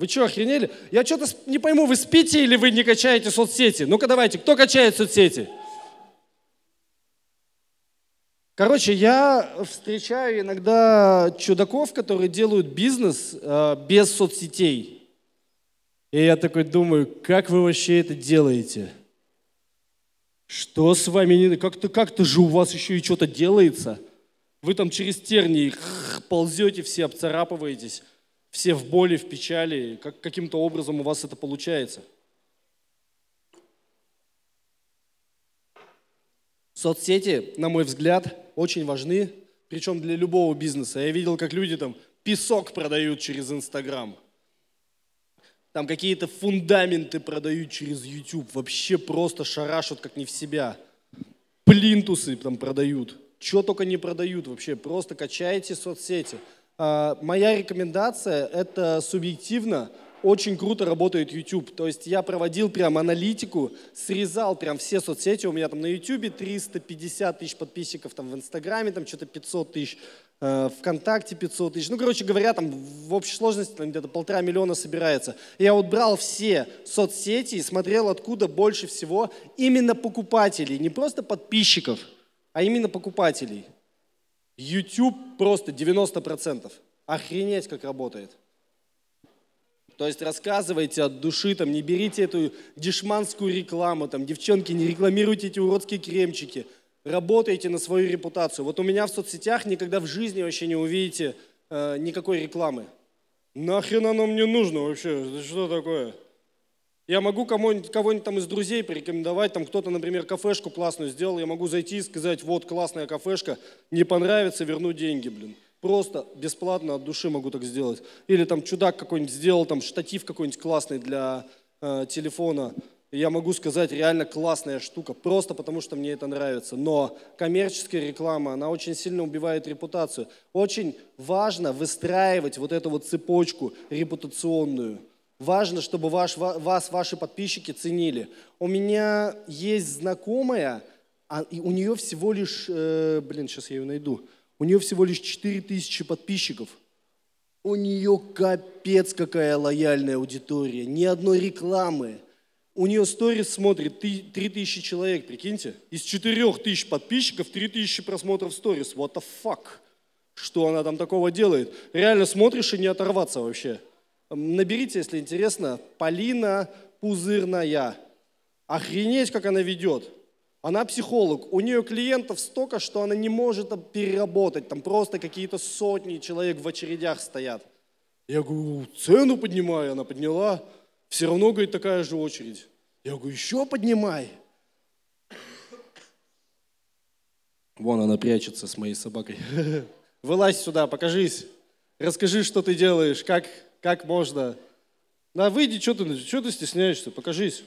Вы что, охренели? Я что-то не пойму, вы спите или вы не качаете соцсети? Ну-ка давайте, кто качает соцсети? Короче, я встречаю иногда чудаков, которые делают бизнес э, без соцсетей. И я такой думаю, как вы вообще это делаете? Что с вами? Как-то как же у вас еще и что-то делается? Вы там через тернии ползете, все обцарапываетесь, все в боли, в печали. Как, каким-то образом у вас это получается. Соцсети, на мой взгляд, очень важны, причем для любого бизнеса. Я видел, как люди там песок продают через Инстаграм. Там какие-то фундаменты продают через YouTube. Вообще просто шарашат, как не в себя. Плинтусы там продают. Чего только не продают вообще. Просто качайте соцсети. А, моя рекомендация – это субъективно – очень круто работает YouTube. То есть я проводил прям аналитику, срезал прям все соцсети. У меня там на YouTube 350 тысяч подписчиков, там в Инстаграме там что-то 500 тысяч, ВКонтакте 500 тысяч. Ну, короче говоря, там в общей сложности там где-то полтора миллиона собирается. Я вот брал все соцсети и смотрел, откуда больше всего именно покупателей. Не просто подписчиков, а именно покупателей. YouTube просто 90%. Охренеть, как работает. То есть рассказывайте от души, там, не берите эту дешманскую рекламу, там, девчонки, не рекламируйте эти уродские кремчики. Работайте на свою репутацию. Вот у меня в соцсетях никогда в жизни вообще не увидите э, никакой рекламы. Нахрен оно мне нужно вообще? Это что такое? Я могу кого-нибудь, кого-нибудь там из друзей порекомендовать, там кто-то, например, кафешку классную сделал, я могу зайти и сказать, вот классная кафешка, не понравится, верну деньги, блин. Просто бесплатно от души могу так сделать. Или там чудак какой-нибудь сделал, там штатив какой-нибудь классный для э, телефона. Я могу сказать, реально классная штука, просто потому что мне это нравится. Но коммерческая реклама, она очень сильно убивает репутацию. Очень важно выстраивать вот эту вот цепочку репутационную. Важно, чтобы ваш, вас ваши подписчики ценили. У меня есть знакомая, а, и у нее всего лишь, э, блин, сейчас я ее найду, у нее всего лишь 4000 подписчиков. У нее капец какая лояльная аудитория, ни одной рекламы. У нее сторис смотрит 3000 человек, прикиньте. Из 4000 подписчиков 3000 просмотров сторис. What the fuck? Что она там такого делает? Реально смотришь и не оторваться вообще. Наберите, если интересно, Полина Пузырная. Охренеть, как она ведет. Она психолог, у нее клиентов столько, что она не может переработать. Там просто какие-то сотни человек в очередях стоят. Я говорю, цену поднимаю, она подняла. Все равно, говорит, такая же очередь. Я говорю, еще поднимай. Вон она прячется с моей собакой. Вылазь сюда, покажись. Расскажи, что ты делаешь, как, как можно? Да выйди, что ты, что ты стесняешься? Покажись.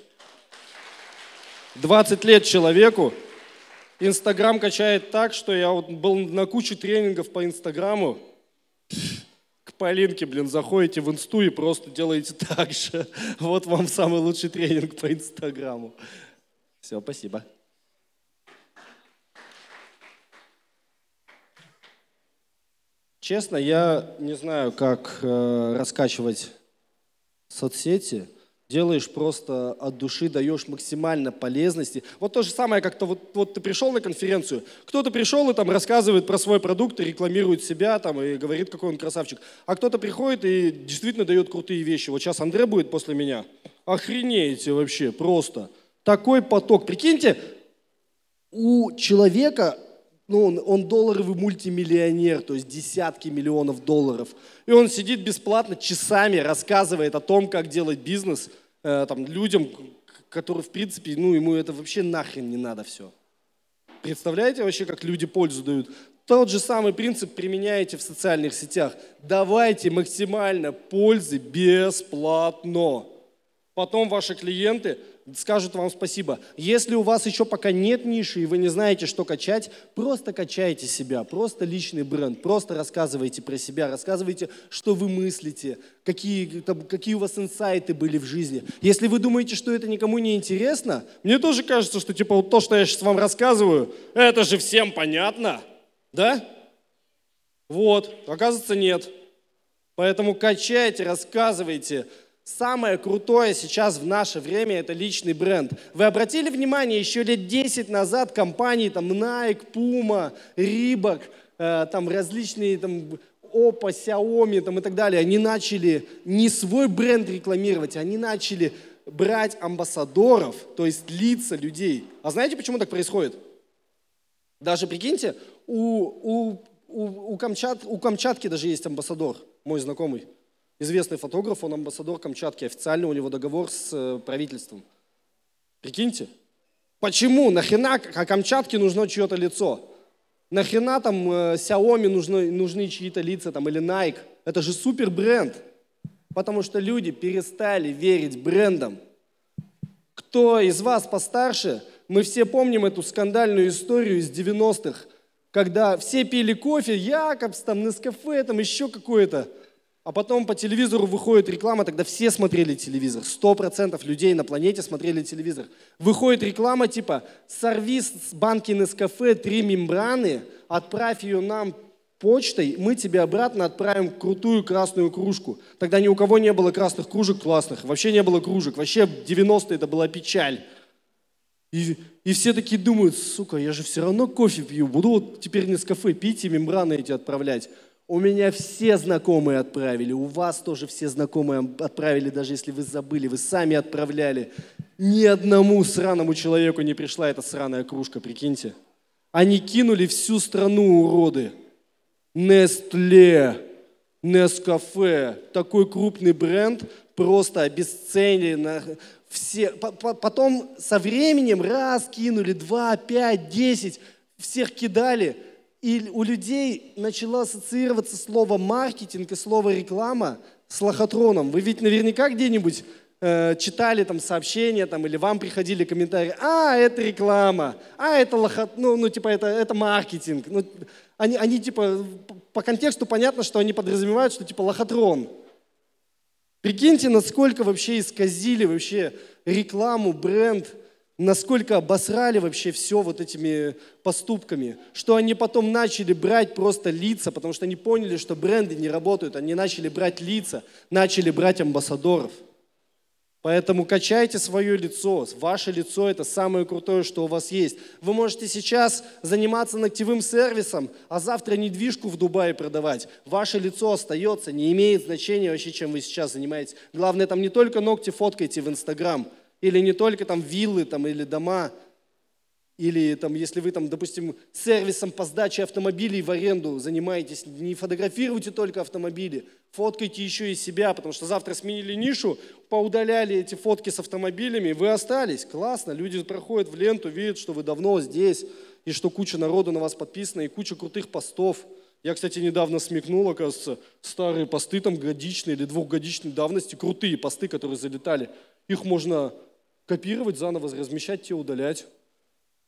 20 лет человеку. Инстаграм качает так, что я вот был на куче тренингов по Инстаграму. Полинке, блин, заходите в Инсту и просто делаете так же. Вот вам самый лучший тренинг по Инстаграму. Все, спасибо. Честно, я не знаю, как э, раскачивать соцсети. Делаешь просто от души, даешь максимально полезности. Вот то же самое, как-то вот, вот ты пришел на конференцию, кто-то пришел и там рассказывает про свой продукт рекламирует себя там и говорит, какой он красавчик. А кто-то приходит и действительно дает крутые вещи. Вот сейчас Андре будет после меня. Охренеете вообще, просто. Такой поток. Прикиньте, у человека ну, он, он долларовый мультимиллионер, то есть десятки миллионов долларов. И он сидит бесплатно часами, рассказывает о том, как делать бизнес э, там, людям, которые, в принципе, ну, ему это вообще нахрен не надо все. Представляете вообще, как люди пользу дают? Тот же самый принцип применяете в социальных сетях. Давайте максимально пользы бесплатно. Потом ваши клиенты скажут вам спасибо. Если у вас еще пока нет ниши и вы не знаете, что качать, просто качайте себя, просто личный бренд, просто рассказывайте про себя, рассказывайте, что вы мыслите, какие, там, какие у вас инсайты были в жизни. Если вы думаете, что это никому не интересно, мне тоже кажется, что типа вот то, что я сейчас вам рассказываю, это же всем понятно, да? Вот, оказывается, нет. Поэтому качайте, рассказывайте, Самое крутое сейчас в наше время – это личный бренд. Вы обратили внимание, еще лет 10 назад компании там Nike, Puma, Reebok, э, там различные там, Oppo, Xiaomi там, и так далее, они начали не свой бренд рекламировать, они начали брать амбассадоров, то есть лица людей. А знаете, почему так происходит? Даже прикиньте, у, у, у, у, Камчат, у Камчатки даже есть амбассадор, мой знакомый известный фотограф, он амбассадор Камчатки, официально у него договор с э, правительством. Прикиньте. Почему? Нахрена Камчатке нужно чье-то лицо? Нахрена там э, Xiaomi нужны, нужны чьи-то лица там, или Nike? Это же супер бренд. Потому что люди перестали верить брендам. Кто из вас постарше, мы все помним эту скандальную историю из 90-х, когда все пили кофе, Якобс, там, Нескафе, там еще какое-то. А потом по телевизору выходит реклама, тогда все смотрели телевизор. Сто процентов людей на планете смотрели телевизор. Выходит реклама типа «Сорви с банки Нескафе три мембраны, отправь ее нам почтой, мы тебе обратно отправим крутую красную кружку». Тогда ни у кого не было красных кружек классных, вообще не было кружек. Вообще 90-е это была печаль. И, и все такие думают, сука, я же все равно кофе пью, буду вот теперь Нескафе пить и мембраны эти отправлять. У меня все знакомые отправили, у вас тоже все знакомые отправили, даже если вы забыли, вы сами отправляли. Ни одному сраному человеку не пришла эта сраная кружка, прикиньте. Они кинули всю страну, уроды. Нестле. Нескафе, такой крупный бренд, просто обесценили. Все. Потом со временем раз кинули, два, пять, десять, всех кидали. И у людей начало ассоциироваться слово маркетинг и слово реклама с лохотроном. Вы ведь наверняка где-нибудь э, читали там сообщения там, или вам приходили комментарии, а, это реклама, а, это лохот, ну, ну типа это, это маркетинг. Ну, они, они типа, по контексту понятно, что они подразумевают, что типа лохотрон. Прикиньте, насколько вообще исказили вообще рекламу, бренд, насколько обосрали вообще все вот этими поступками, что они потом начали брать просто лица, потому что они поняли, что бренды не работают, они начали брать лица, начали брать амбассадоров – Поэтому качайте свое лицо. Ваше лицо – это самое крутое, что у вас есть. Вы можете сейчас заниматься ногтевым сервисом, а завтра недвижку в Дубае продавать. Ваше лицо остается, не имеет значения вообще, чем вы сейчас занимаетесь. Главное, там не только ногти фоткайте в Инстаграм, или не только там виллы там, или дома – или там, если вы там, допустим, сервисом по сдаче автомобилей в аренду занимаетесь, не фотографируйте только автомобили, фоткайте еще и себя, потому что завтра сменили нишу, поудаляли эти фотки с автомобилями, вы остались. Классно, люди проходят в ленту, видят, что вы давно здесь, и что куча народу на вас подписана, и куча крутых постов. Я, кстати, недавно смекнул, оказывается, старые посты там годичные или двухгодичной давности, крутые посты, которые залетали. Их можно копировать, заново размещать, те удалять.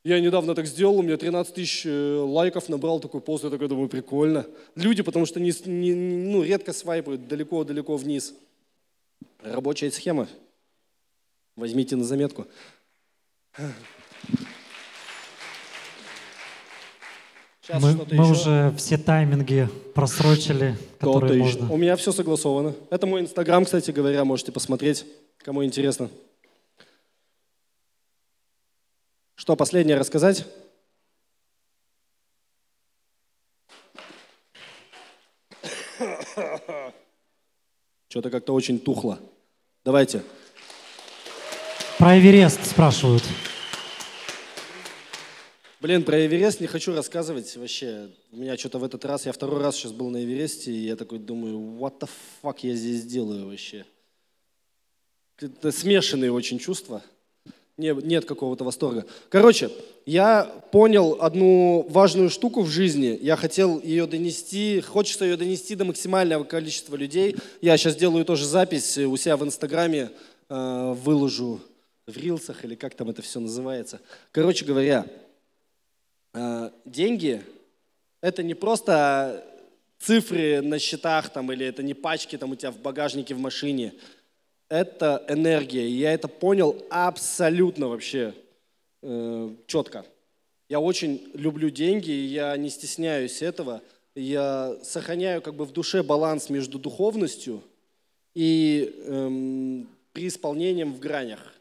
Я недавно так сделал, у меня 13 тысяч э, лайков набрал такой пост, я такой думаю, прикольно. Люди, потому что не, не, ну, редко свайпают далеко-далеко вниз. Рабочая схема. Возьмите на заметку. Сейчас мы мы еще. уже все тайминги просрочили, которые можно. У меня все согласовано. Это мой инстаграм, кстати говоря, можете посмотреть, кому интересно. Что последнее рассказать? Что-то как-то очень тухло. Давайте. Про Эверест спрашивают. Блин, про Эверест не хочу рассказывать вообще. У меня что-то в этот раз, я второй раз сейчас был на Эвересте, и я такой думаю, what the fuck я здесь делаю вообще? Это смешанные очень чувства нет, какого-то восторга. Короче, я понял одну важную штуку в жизни. Я хотел ее донести, хочется ее донести до максимального количества людей. Я сейчас делаю тоже запись у себя в Инстаграме, э, выложу в рилсах или как там это все называется. Короче говоря, э, деньги – это не просто цифры на счетах там, или это не пачки там у тебя в багажнике в машине – это энергия. И я это понял абсолютно вообще э, четко. Я очень люблю деньги, и я не стесняюсь этого. Я сохраняю как бы в душе баланс между духовностью и эм, преисполнением в гранях.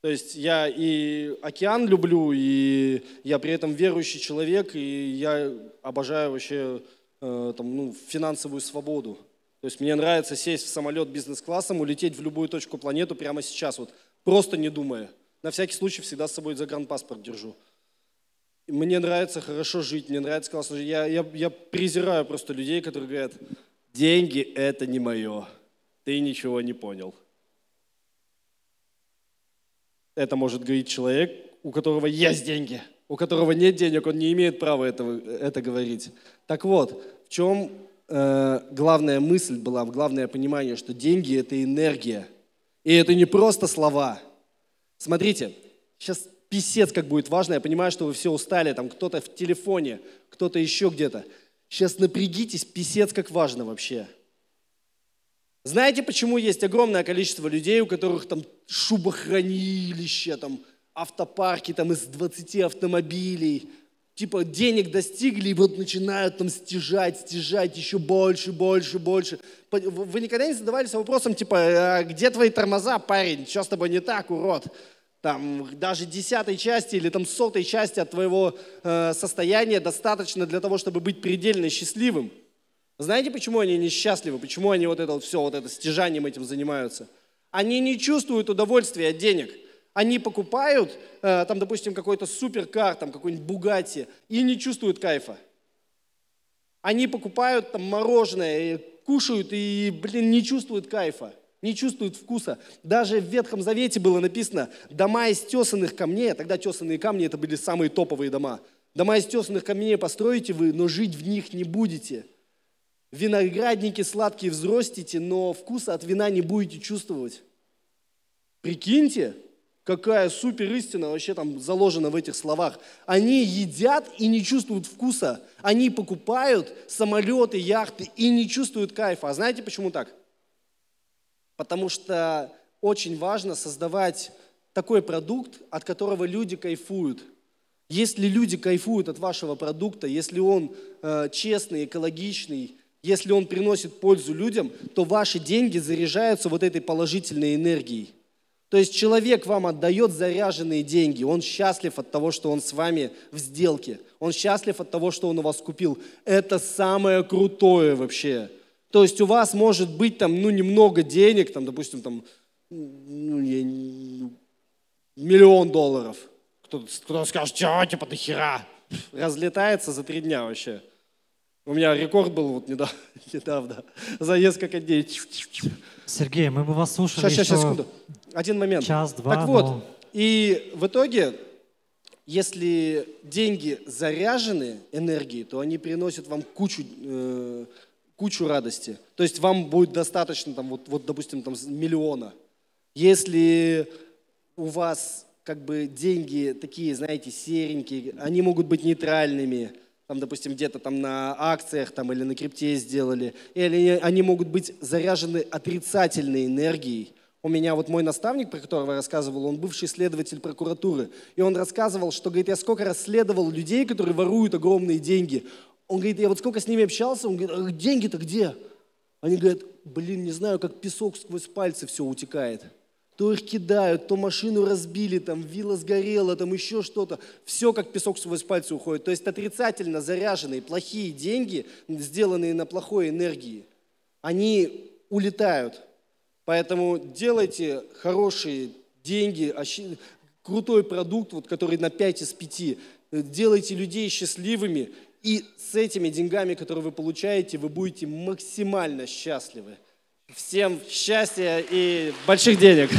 То есть я и океан люблю, и я при этом верующий человек, и я обожаю вообще э, там, ну, финансовую свободу. То есть мне нравится сесть в самолет бизнес-классом, улететь в любую точку планету прямо сейчас, вот просто не думая. На всякий случай всегда с собой загранпаспорт держу. Мне нравится хорошо жить, мне нравится классно жить. Я, я, я презираю просто людей, которые говорят, деньги – это не мое, ты ничего не понял. Это может говорить человек, у которого есть деньги, у которого нет денег, он не имеет права этого, это говорить. Так вот, в чем Э, главная мысль была, главное понимание, что деньги – это энергия. И это не просто слова. Смотрите, сейчас писец как будет важно. Я понимаю, что вы все устали, там кто-то в телефоне, кто-то еще где-то. Сейчас напрягитесь, писец как важно вообще. Знаете, почему есть огромное количество людей, у которых там шубохранилище, там автопарки там из 20 автомобилей – типа денег достигли, и вот начинают там стяжать, стяжать еще больше, больше, больше. Вы никогда не задавались вопросом, типа, а где твои тормоза, парень, что с тобой не так, урод? Там даже десятой части или там сотой части от твоего э, состояния достаточно для того, чтобы быть предельно счастливым. Знаете, почему они несчастливы? Почему они вот это вот все, вот это стяжанием этим занимаются? Они не чувствуют удовольствия от денег – они покупают, э, там, допустим, какой-то суперкар, там, какой-нибудь Бугатти, и не чувствуют кайфа. Они покупают там мороженое, кушают и, блин, не чувствуют кайфа, не чувствуют вкуса. Даже в Ветхом Завете было написано «дома из тесанных камней», а тогда тесанные камни это были самые топовые дома. «Дома из тесанных камней построите вы, но жить в них не будете». Виноградники сладкие взростите, но вкуса от вина не будете чувствовать. Прикиньте, какая супер истина вообще там заложена в этих словах. Они едят и не чувствуют вкуса. Они покупают самолеты, яхты и не чувствуют кайфа. А знаете почему так? Потому что очень важно создавать такой продукт, от которого люди кайфуют. Если люди кайфуют от вашего продукта, если он э, честный, экологичный, если он приносит пользу людям, то ваши деньги заряжаются вот этой положительной энергией. То есть человек вам отдает заряженные деньги, он счастлив от того, что он с вами в сделке, он счастлив от того, что он у вас купил. Это самое крутое вообще. То есть у вас может быть там, ну, немного денег, там, допустим, там, ну, не, миллион долларов. Кто-то, кто скажет, что, типа, до хера? Разлетается за три дня вообще. У меня рекорд был вот недавно, недавно за несколько дней. Сергей, мы бы вас слушали Сейчас, сейчас, секунду. Один момент. Час-два. Так вот, но... и в итоге, если деньги заряжены энергией, то они приносят вам кучу, э, кучу радости. То есть вам будет достаточно, там, вот, вот, допустим, там, миллиона. Если у вас как бы деньги такие, знаете, серенькие, они могут быть нейтральными, там, допустим, где-то там на акциях там, или на крипте сделали, или они могут быть заряжены отрицательной энергией. У меня вот мой наставник, про которого я рассказывал, он бывший следователь прокуратуры, и он рассказывал, что, говорит, я сколько расследовал людей, которые воруют огромные деньги. Он говорит, я вот сколько с ними общался, он говорит, а деньги-то где? Они говорят, блин, не знаю, как песок сквозь пальцы все утекает то их кидают, то машину разбили, там вилла сгорела, там еще что-то. Все как песок сквозь пальцы уходит. То есть отрицательно заряженные, плохие деньги, сделанные на плохой энергии, они улетают. Поэтому делайте хорошие деньги, крутой продукт, вот, который на 5 из 5. Делайте людей счастливыми, и с этими деньгами, которые вы получаете, вы будете максимально счастливы. Всем счастья и больших денег!